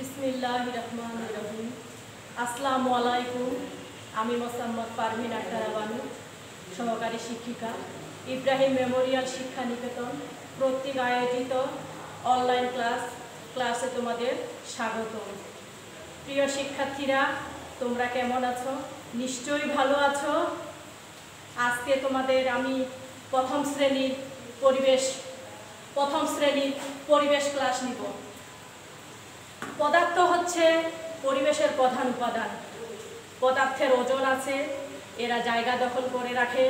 বিসমিল্লাহ আলাইকুম আমি মোসাম্মদ পারভিন আক্তার বানু সহকারী শিক্ষিকা। ইব্রাহিম মেমোরিয়াল শিক্ষা নিকেতন কর্তৃক আয়োজিত অনলাইন ক্লাস, ক্লাসে তোমাদের স্বাগত। প্রিয় শিক্ষার্থীরা, তোমরা কেমন আছো? নিশ্চয়ই ভালো আছো? আজকে তোমাদের আমি প্রথম শ্রেণির পরিবেশ, প্রথম শ্রেণির পরিবেশ ক্লাস নিব। পদার্থ হচ্ছে পরিবেশের প্রধান উপাদান। পদার্থের ওজন আছে, এরা জায়গা দখল করে রাখে।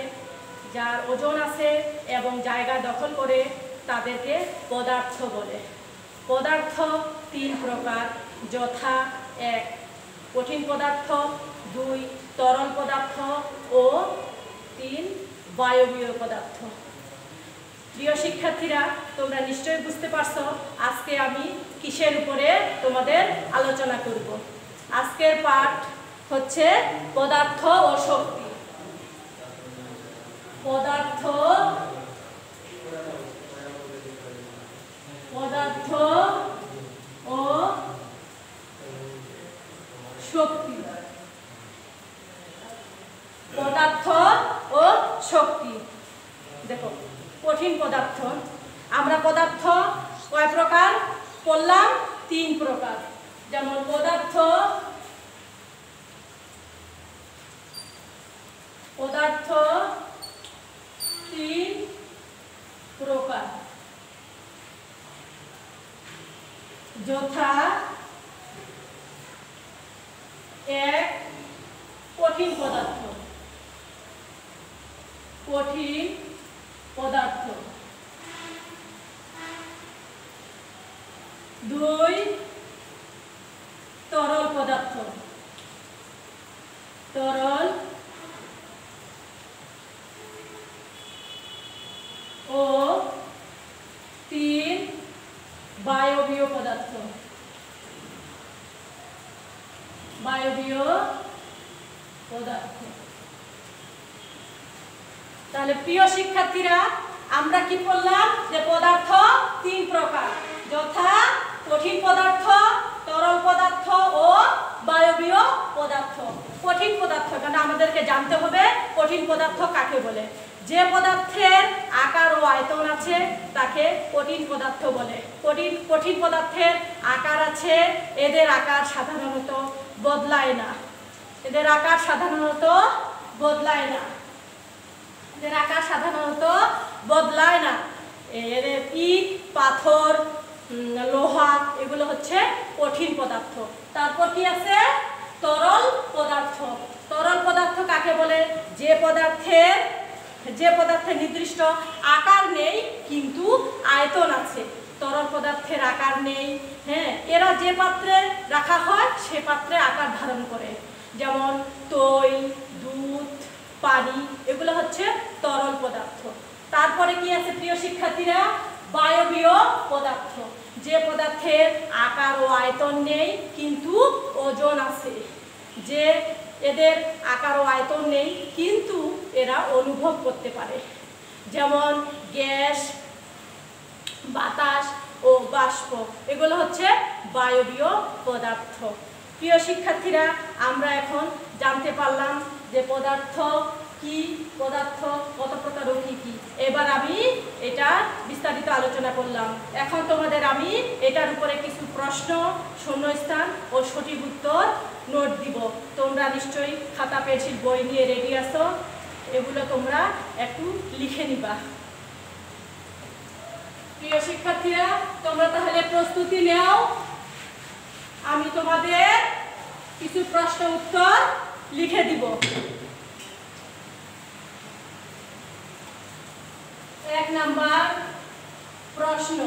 যার ওজন আছে এবং জায়গা দখল করে তাদেরকে পদার্থ বলে। পদার্থ তিন প্রকার, যথা এক, কঠিন পদার্থ, দুই, তরল পদার্থ ও তিন, বায়বীয় পদার্থ। প্রিয় শিক্ষার্থীরা, তোমরা নিশ্চয়ই বুঝতে পারছ, আজকে আমি কিসের উপরে তোমাদের আলোচনা করব। আজকের পাঠ হচ্ছে পদার্থ ও শক্তি। পদার্থ পদার্থ ও শক্তি। পদার্থ ও শক্তি। দেখো কঠিন পদার্থ। আমরা পদার্থ কয় প্রকার? পড়লাম তিন প্রকার। যেমন পদার্থ পদার্থ তিন প্রকার। যথা এক কঠিন পদার্থ। কঠিন পদার্থ। দুই তরল পদার্থ। তরল ও তিন বায়বীয় পদার্থ। বায়বীয় পদার্থ। তাহলে প্রিয় শিক্ষার্থীরা, আমরা কি বললাম যে পদার্থ তিন প্রকার। যথা কঠিন পদার্থ, তরল পদার্থ ও বায়বীয় পদার্থ। কঠিন পদার্থ কারণ আমাদেরকে জানতে হবে কঠিন পদার্থ কাকে বলে? যে পদার্থের আকার ও আয়তন আছে, তাকে কঠিন পদার্থ বলে। কঠিন কঠিন পদার্থের আকার আছে, এদের আকার সাধারণত বদলায় না। এদের আকার সাধারণত বদলায় না। এদের আকার সাধারণত বদলায় না। এর ইট পাথর লোহা, এগুলো হচ্ছে কঠিন পদার্থ। তারপর কি আছে? তরল পদার্থ। তরল পদার্থ কাকে বলে? যে পদার্থের যে পদার্থের নির্দিষ্ট আকার নেই, কিন্তু আয়তন আছে। তরল পদার্থের আকার নেই হ্যাঁ? এরা যে পাত্রে রাখা হয়, সে পাত্রে আকার ধারণ করে। যেমন তৈল, দুধ, পানি, এগুলো হচ্ছে পদার্থ। তারপরে কি আছে প্রিয় শিক্ষার্থীরা? বায়বীয় পদার্থ। যে পদার্থের আকার ও আয়তন নেই, কিন্তু ওজন আছে। যে এদের আকার ও আয়তন নেই, কিন্তু এরা অনুভব করতে পারে। যেমন গ্যাস, বাতাস ও বাষ্প, এগুলো হচ্ছে বায়বীয় পদার্থ। প্রিয় শিক্ষার্থীরা, আমরা এখন জানতে পারলাম যে পদার্থ কি পদার্থ, কত প্রকার ও কি কি? এবার আমি এটা বিস্তারিত আলোচনা করলাম। এখন তোমাদের আমি এটার উপরে কিছু প্রশ্ন, শূন্যস্থান ও সঠিক উত্তর নোট দিব। তোমরা নিশ্চয়ই খাতা, পেন্সিল, বই নিয়ে রেডি আসো এগুলো তোমরা একটু লিখে নিবা। প্রিয় শিক্ষার্থীরা, তোমরা তাহলে প্রস্তুতি নাও। আমি তোমাদের কিছু প্রশ্ন উত্তর লিখে দিব। এক নাম্বার প্রশ্ন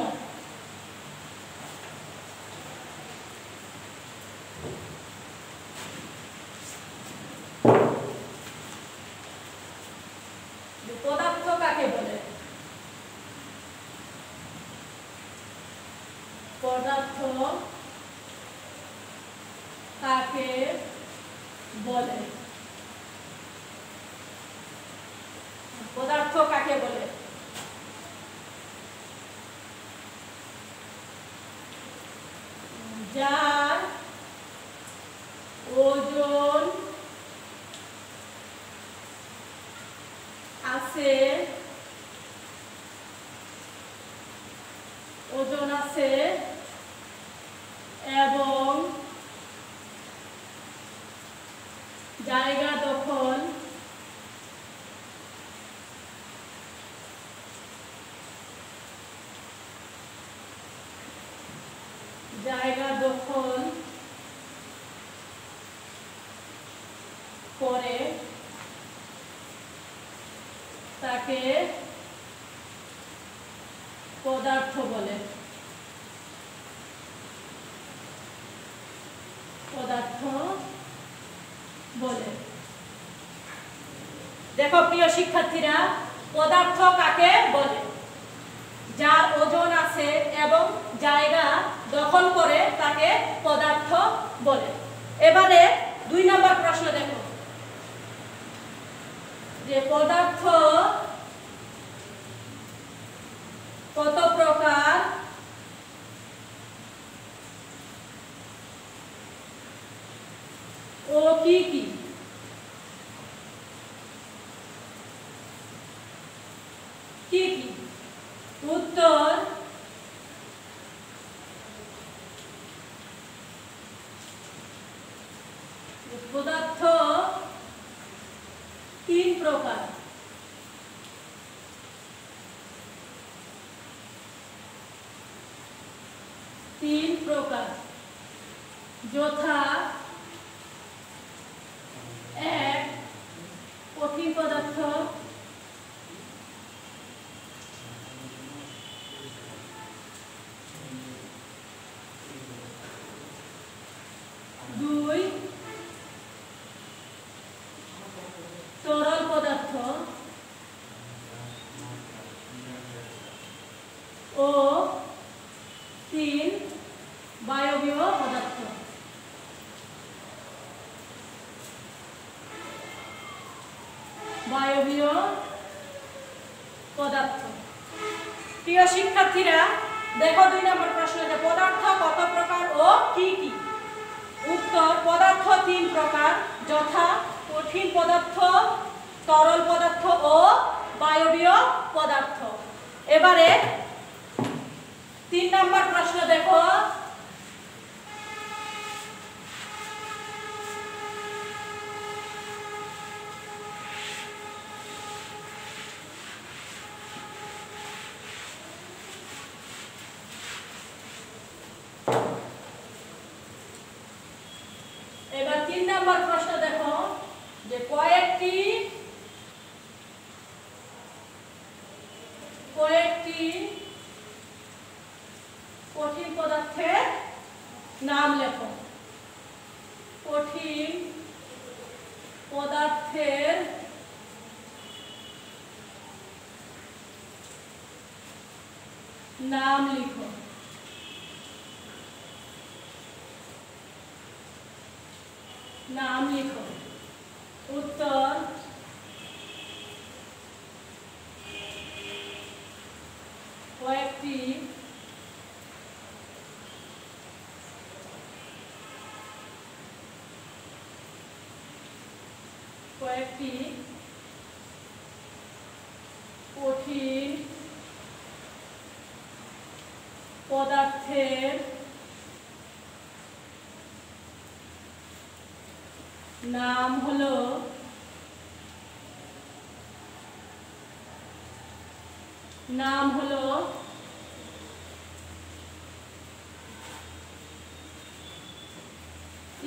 পদার্থ কাকে বলে পদার্থ কাকে বলে পদার্থ কাকে বলে যার জায়গা দখল করে তাকে পদার্থ বলে পদার্থ বলে দেখো প্রিয় শিক্ষার্থীরা, পদার্থ কাকে বলে? যার ওজন আছে এবং জায়গা দখল করে তাকে পদার্থ বলে। এবারে দুই নম্বর প্রশ্ন দেখো। যে পদার্থ কত প্রকার? ও কি কি? কি? কি উত্তর পদার্থ তিন প্রকার। তিন প্রকার। যথা এক কঠিন পদার্থ দুই তরল পদার্থ ও তিন বায়বীয় পদার্থ বায়বীয় পদার্থ প্রিয় শিক্ষার্থীরা দেখো দুই নম্বর প্রশ্ন যে পদার্থ কত প্রকার ও কি কি উত্তর পদার্থ তিন প্রকার, যথা কঠিন পদার্থ, তরল পদার্থ ও বায়বীয় পদার্থ। এবারে তিন নম্বর প্রশ্ন দেখো এবার তিন নম্বর প্রশ্ন দেখো যে কয়েকটি কয়েকটি কঠিন পদার্থের নাম লেখো কঠিন পদার্থের নাম লিখো নাম লিখো উত্তর কয়েকটি কয়েকটি কঠিন পদার্থের নাম হলো নাম হলো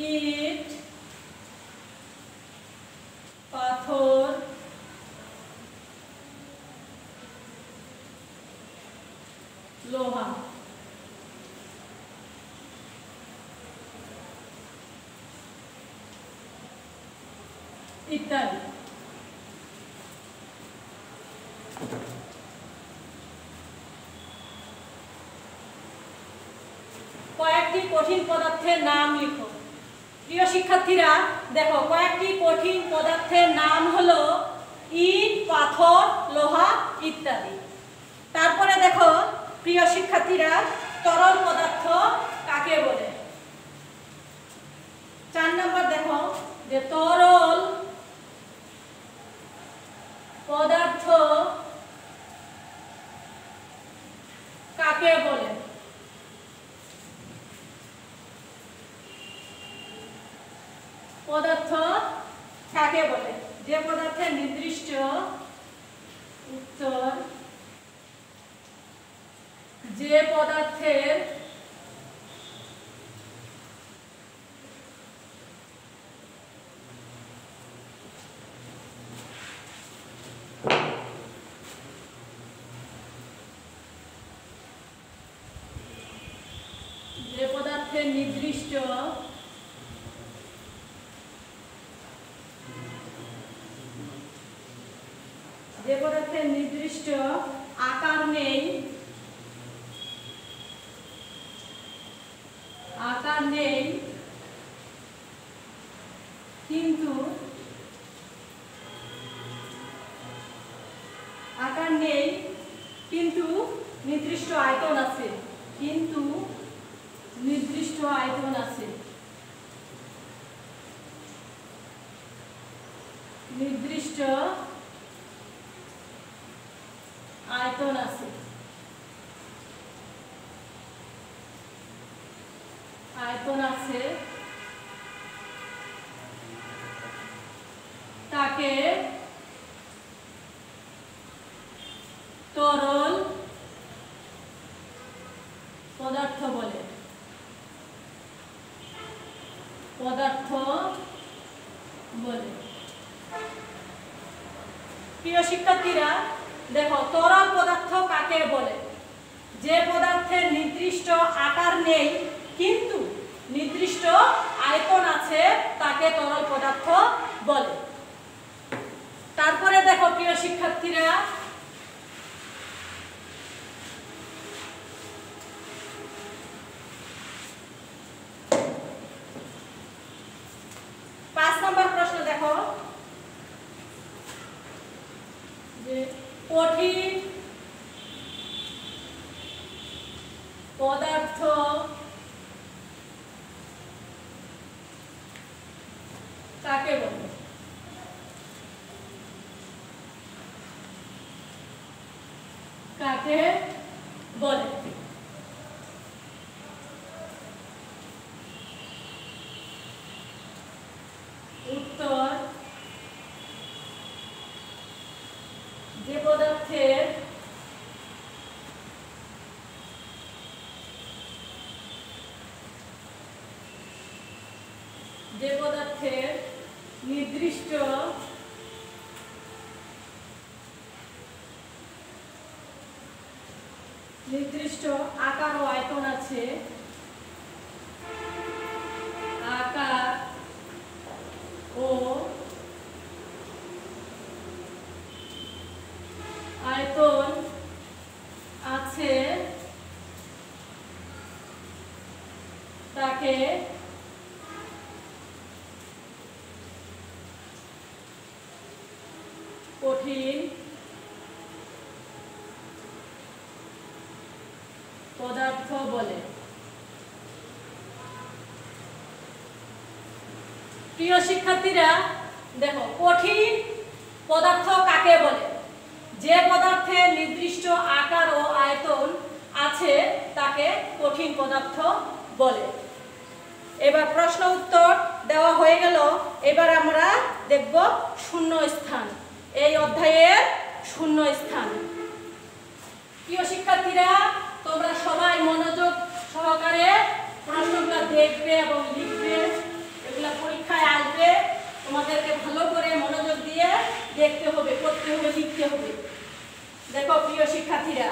ইট পাথর লোহা। ইত্যাদি কয়েকটি কঠিন পদার্থের নাম লিখো। প্রিয় শিক্ষার্থীরা, দেখো, কয়েকটি কঠিন পদার্থের নাম হলো ইট, পাথর, লোহা ইত্যাদি। তারপরে দেখো, প্রিয় শিক্ষার্থীরা, তরল পদার্থ কাকে বলে? চার নম্বর দেখো, যে তরল পদার্থ কাকে বলে পদার্থ কাকে বলে যে পদার্থের নির্দিষ্ট উত্তর যে পদার্থের পদার্থের যে পদার্থের নির্দিষ্ট আকার নেই। আকার নেই কিন্তু আকার নেই কিন্তু নির্দিষ্ট আয়তন আছে কিন্তু নির্দিষ্ট আয়তন আছে নির্দিষ্ট আয়তন আছে আয়তন আছে তাকে তরল পদার্থ বলে। পদার্থ বলে। প্রিয় শিক্ষার্থীরা, দেখো, তরল পদার্থ কাকে বলে? যে পদার্থের নির্দিষ্ট আকার নেই, কিন্তু নির্দিষ্ট আয়তন আছে, তাকে তরল পদার্থ বলে। তারপরে দেখো, প্রিয় শিক্ষার্থীরা পাঁচ নম্বর প্রশ্ন দেখো যে কঠিন পদার্থ কাকে বলে কাকে বলে উত্তর যে পদার্থের যে পদার্থের নির্দিষ্ট নির্দিষ্ট আকার ও আয়তন আছে আকার ও আয়তন আছে তাকে কঠিন পদার্থ বলে। প্রিয় শিক্ষার্থীরা দেখো কঠিন যে পদার্থের নির্দিষ্ট আকার ও আয়তন আছে, তাকে কঠিন পদার্থ বলে। এবার প্রশ্ন উত্তর দেওয়া হয়ে গেল। এবার আমরা দেখব শূন্য স্থান। এই অধ্যায়ের শূন্য স্থান। প্রিয় শিক্ষার্থীরা, তোমরা সবাই মনোযোগ সহকারে প্রশ্নগুলো দেখবে এবং লিখবে। এগুলো পরীক্ষায় আসবে। তোমাদেরকে ভালো করে মনোযোগ দিয়ে দেখতে হবে করতে হবে, লিখতে হবে। দেখো প্রিয় শিক্ষার্থীরা,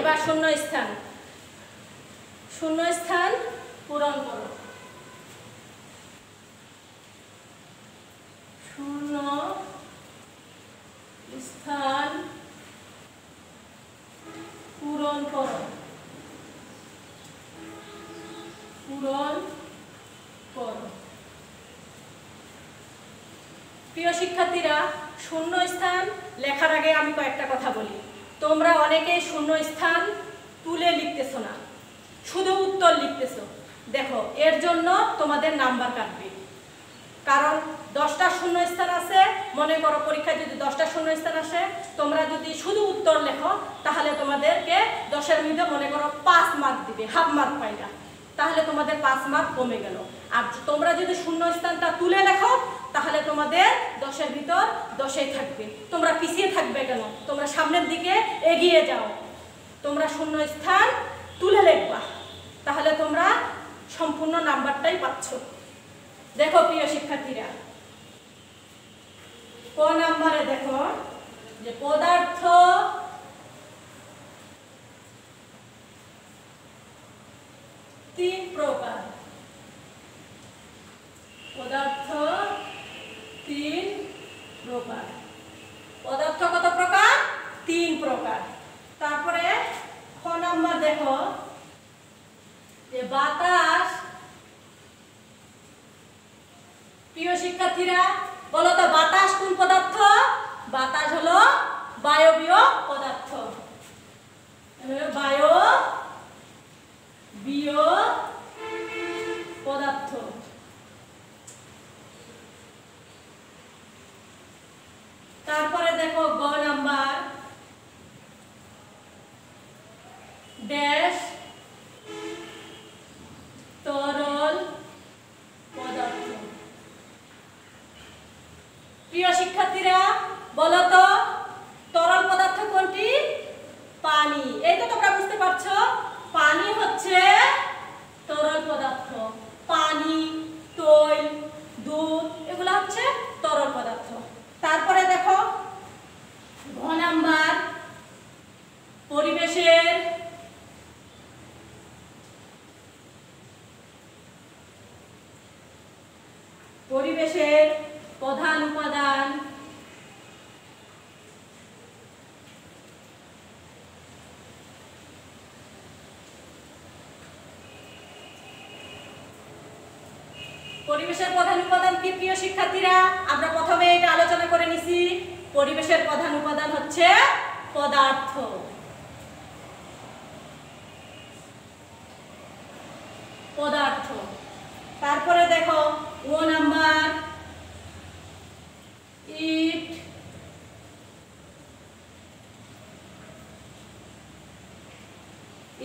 এবার শূন্য স্থান। শূন্য স্থান পূরণ করো। শূন্য স্থান পূরণ করো। পূরণ করো। প্রিয় শিক্ষার্থীরা শূন্য স্থান লেখার আগে আমি কয়েকটা কথা বলি। তোমরা অনেকেই শূন্য স্থান তুলে লিখতেছো না, শুধু উত্তর লিখতেছো। দেখো, এর জন্য তোমাদের নাম্বার কাটবে। কারণ দশটা শূন্য স্থান আছে, মনে করো পরীক্ষায় যদি দশটা শূন্য স্থান আসে, তোমরা যদি শুধু উত্তর লেখো, তাহলে তোমাদেরকে দশের মধ্যে মনে করো পাঁচ মার্ক দিবে হাফ মার্ক পাইলা। তাহলে তোমাদের পাঁচ মার্ক কমে গেল। আর তোমরা যদি শূন্য স্থানটা তুলে লেখো তাহলে তোমাদের দশের ভিতর দশেই থাকবে। তোমরা পিছিয়ে থাকবে কেন? তোমরা সামনের দিকে এগিয়ে যাও। তোমরা শূন্য স্থান তুলে লিখবা। তাহলে তোমরা সম্পূর্ণ নাম্বারটাই পাচ্ছ। দেখো প্রিয় শিক্ষার্থীরা, ক নাম্বারে দেখো যে পদার্থ তিন প্রকার। পদার্থ তিন প্রকার। পদার্থ কত প্রকার, তিন প্রকার। তারপরে খ নাম্বার দেখো, যে বাতাস, প্রিয় শিক্ষার্থীরা, বলো তো বাতাস কোন পদার্থ? বাতাস হলো বায়বীয় পদার্থ। বায়ো বিয় পদার্থ তারপরে দেখো গ নাম্বার। ড্যাশ, তরল পদার্থ। প্রিয় শিক্ষার্থীরা, বলো তো, তরল পদার্থ কোনটি? পানি। এই তো তোমরা বুঝতে পারছ, পানি হচ্ছে তরল পদার্থ পানি তৈল দুধ এগুলো হচ্ছে তরল পদার্থ তারপরে দেখো ঘ নাম্বার পরিবেশের পরিবেশের প্রধান উপাদান পরিবেশের প্রধান উপাদান কি প্রিয় শিক্ষার্থীরা? আমরা প্রথমে এটা আলোচনা করে নিছি। পরিবেশের প্রধান উপাদান হচ্ছে পদার্থ। পদার্থ। তারপরে দেখো, ও নাম্বার, ইট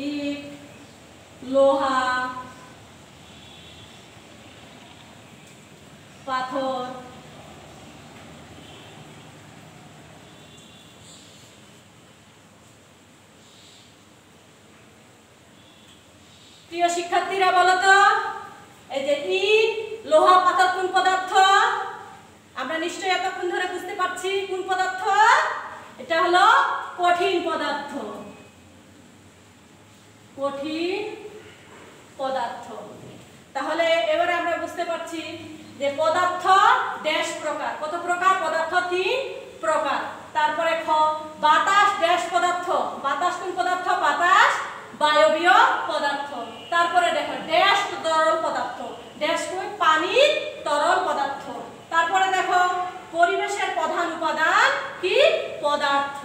ইট, লোহা পাথর প্রিয় শিক্ষার্থীরা, বলো তো? এই যে ইট লোহা পাথর কোন পদার্থ? আমরা নিশ্চয়ই এতক্ষণ ধরে বুঝতে পারছি কোন পদার্থ। এটা হলো কঠিন পদার্থ। কঠিন পদার্থ। তাহলে এবারে আমরা বুঝতে পারছি যে পদার্থ ড্যাশ প্রকার। কত প্রকার? পদার্থ তিন প্রকার। তারপরে খ, বাতাস ড্যাশ পদার্থ বাতাস কোন পদার্থ বাতাস বায়বীয় পদার্থ তারপরে দেখো ড্যাশ তরল পদার্থ ড্যাশ কোন পানির তরল পদার্থ তারপরে দেখো পরিবেশের প্রধান উপাদান কি পদার্থ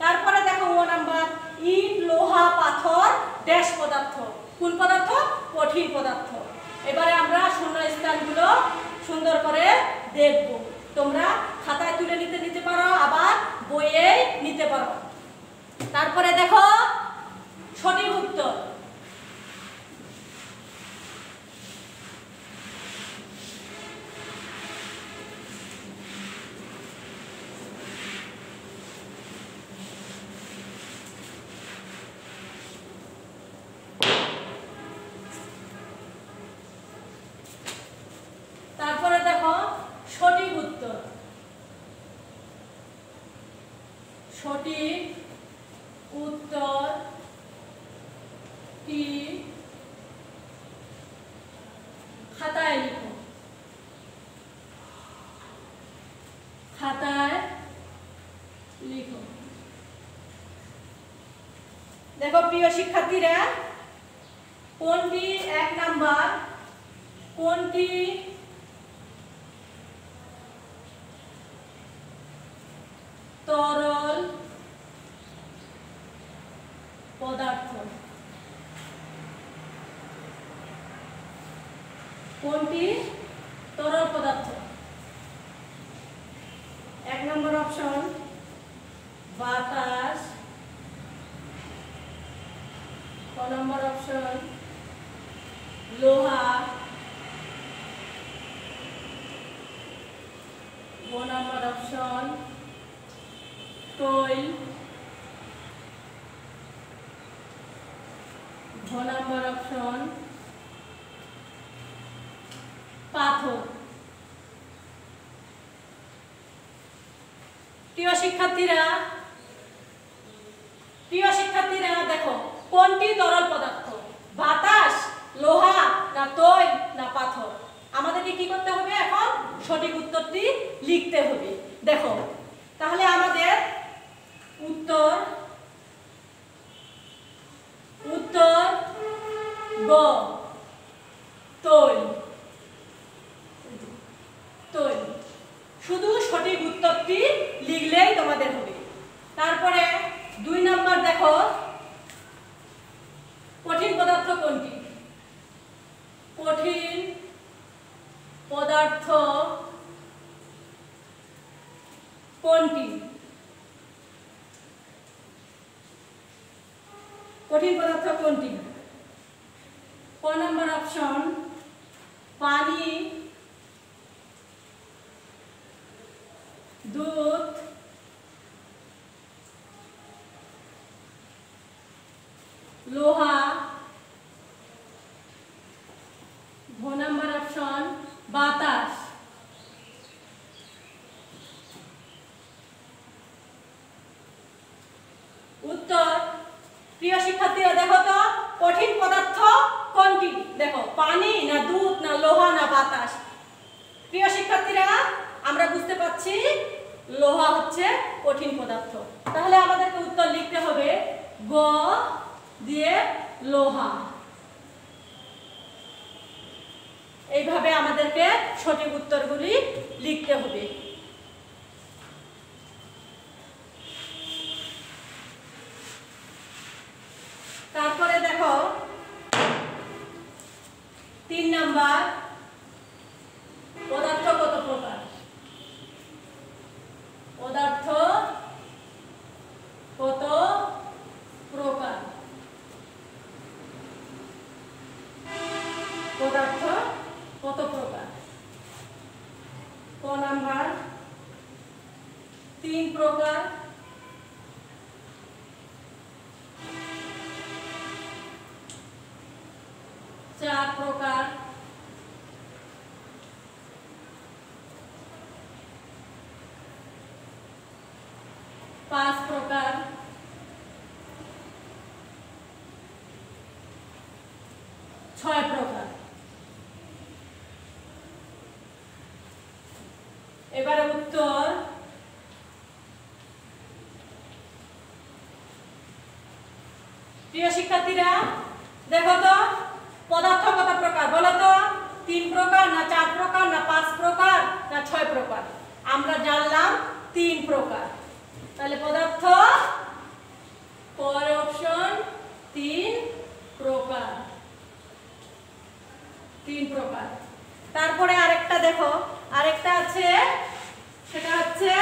তারপরে দেখো ও নাম্বার ইট লোহা পাথর ড্যাশ পদার্থ কোন পদার্থ কঠিন পদার্থ এবারে আমরা শূন্য স্থানগুলো সুন্দর করে দেখব তোমরা খাতায় তুলে নিতে নিতে পারো আবার বইয়ে নিতে পারো তারপরে দেখো সঠিক উত্তর তারপরে দেখো সঠিক উত্তর সঠিক উত্তর কি খাতায় লিখো খাতায় লিখো দেখো প্রিয় শিক্ষার্থীরা, কোনটি এক নাম্বার? কোনটি? তরল পদার্থ। কোনটি? তরল পদার্থ। এক নম্বর অপশন, বাতাস ক নম্বর অপশন? লোহা। গ নম্বর অপশন? তৈল। ঘ নম্বর অপশন? পাথর। প্রিয় শিক্ষার্থীরা লিখতে হবে। দেখো তাহলে আমাদের উত্তর উত্তর গ তোল। লোহা ঘ নাম্বার অপশন বাতাস উত্তর প্রিয় শিক্ষার্থীরা দেখো তো কঠিন পদার্থ কোনটি দেখো পানি না দুধ না লোহা না বাতাস প্রিয় শিক্ষার্থীরা আমরা বুঝতে পারছি লোহা হচ্ছে কঠিন পদার্থ তাহলে আমাদেরকে উত্তর লিখতে হবে গ দিয়ে লোহা এইভাবে আমাদেরকে সঠিক উত্তরগুলি লিখতে হবে তারপরে দেখো তিন নাম্বার পদার্থ কত প্রকার পদার্থ কত প্রকার পদার্থ কত প্রকার ক নাম্বার তিন প্রকার চার প্রকার পাঁচ প্রকার ছয় প্রকার এবারে উত্তর প্রিয় শিক্ষার্থীরা, দেখো তো পদার্থ কত প্রকার, বলো তো, তিন প্রকার না চার প্রকার, না পাঁচ প্রকার, না ছয় প্রকার? আমরা জানলাম তিন প্রকার। তাহলে পদার্থ, পরে অপশন, তিন প্রকার। তিন প্রকার। তারপরে আরেকটা দেখো, আরেকটা আছে, সেটা হচ্ছে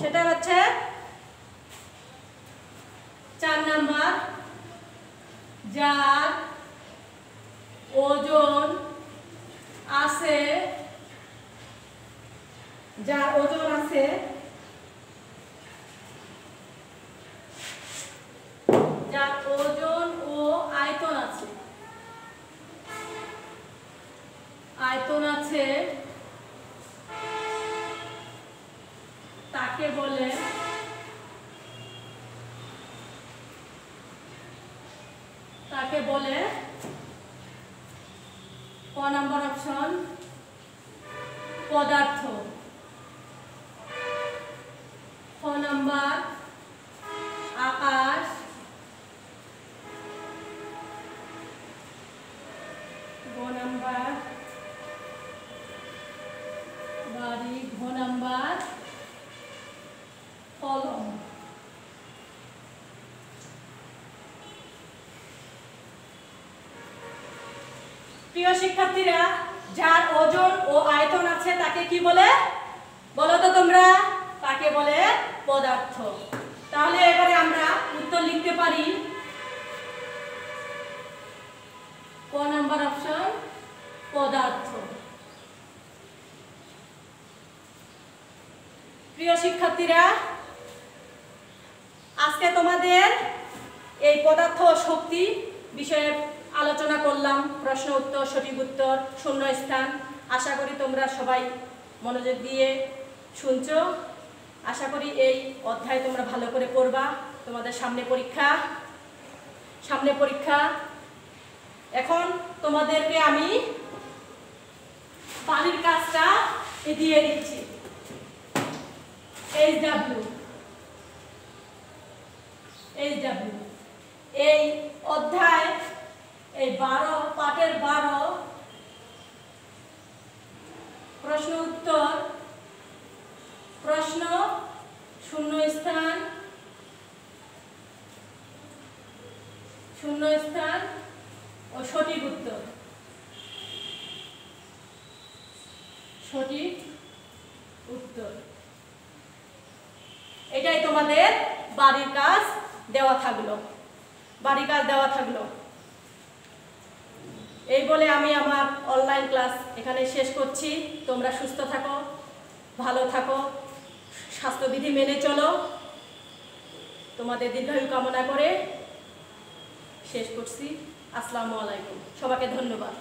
সেটা হচ্ছে চার নাম্বার, যার ওজন আছে, যার ওজন আছে যার ওজন ও আয়তন আছে। আয়তন আছে তাকে বলে তাকে বলে ক নাম্বার অপশন পদার্থ খ নাম্বার আকাশ গ নাম্বার বাড়ি ঘ নাম্বার কলম প্রিয় শিক্ষার্থীরা, যার ওজন ও আয়তন আছে তাকে কি বলে? বলো তো তোমরা, তাকে বলে পদার্থ। তাহলে এবারে আমরা উত্তর লিখতে পারি। ক নাম্বার অপশন? পদার্থ। প্রিয় শিক্ষার্থীরা, আজকে তোমাদের এই পদার্থ শক্তি বিষয়ে আলোচনা করলাম, প্রশ্ন উত্তর, সঠিক উত্তর, শূন্য স্থান। আশা করি তোমরা সবাই মনোযোগ দিয়ে শুনছো। আশা করি এই অধ্যায় তোমরা ভালো করে করবা তোমাদের সামনে পরীক্ষা। সামনে পরীক্ষা। এখন তোমাদেরকে আমি পানির কাজটা দিয়ে দিচ্ছি। এইচ ডাব্লিউ এইচ ডাব্লিউ এই অধ্যায় এই বারো পাঠের বারো। প্রশ্ন উত্তর। প্রশ্ন, শূন্য স্থান। শূন্য স্থান ও সঠিক উত্তর। সঠিক উত্তর। এটাই তোমাদের বাড়ির কাজ দেওয়া থাকল। বাড়ির কাজ দেওয়া থাকল। এই বলে আমি আমার অনলাইন ক্লাস এখানে শেষ করছি। তোমরা সুস্থ থাকো, ভালো থাকো, স্বাস্থ্যবিধি মেনে চলো। তোমাদের দীর্ঘায়ু কামনা করে শেষ করছি। আসসালামু আলাইকুম। সবাইকে ধন্যবাদ।